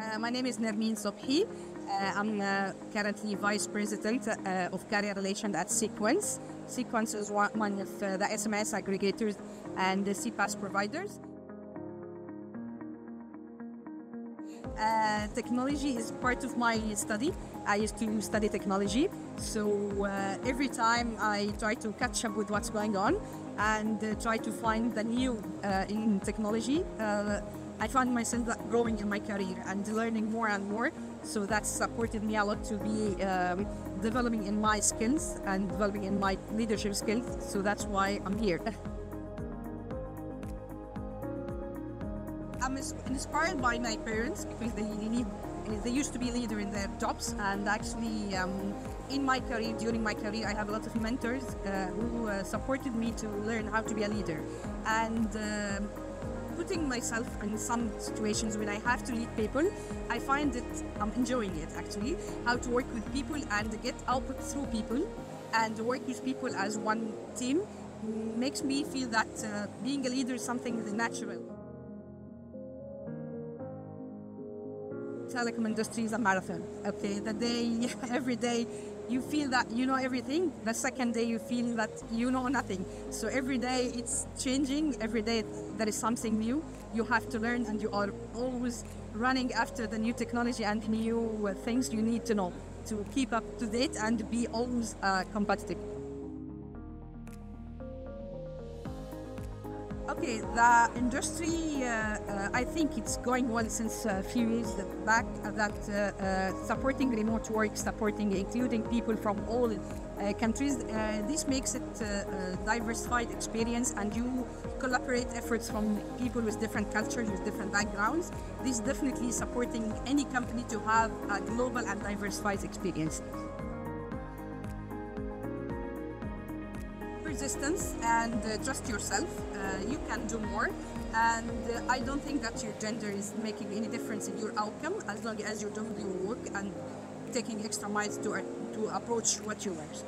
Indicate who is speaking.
Speaker 1: Uh, my name is Nermeen Sobhy. Uh, I'm uh, currently Vice President uh, of Carrier Relations at CEQUENS. CEQUENS is one, of uh, the SMS aggregators and the CPaaS providers. Technology is part of my study. I used to study technology, so every time I try to catch up with what's going on and try to find the new in technology. Uh, I find myself growing in my career and learning more and more. So that's supported me a lot to be um, developing in my skills and developing in my leadership skills. So that's why I'm here. I'm inspired by my parents because they need they used to be leader in their jobs and actually um, in my career during my career i have a lot of mentors uh, who uh, supported me to learn how to be a leader and uh, putting myself in some situations when i have to lead people i find it i'm enjoying it actually how to work with people and get output through people and work with people as one team makes me feel that uh, being a leader is something natural telecom industry is a marathon. Okay, the day, every day, you feel that you know everything. The second day, you feel that you know nothing. So every day it's changing. Every day there is something new. You have to learn, and you are always running after the new technology and new things you need to know to keep up to date and be always uh, competitive. Okay, the industry, uh, uh, I think it's going well since a few years back. Uh, that uh, uh, supporting remote work, supporting including people from all uh, countries, this makes it a diversified experience, and you collaborate efforts from people with different cultures, with different backgrounds. This definitely supporting any company to have a global and diversified experience. And uh, trust yourself. Uh, you can do more. And uh, I don't think that your gender is making any difference in your outcome as long as you're doing your work and taking extra miles to, to approach what you want.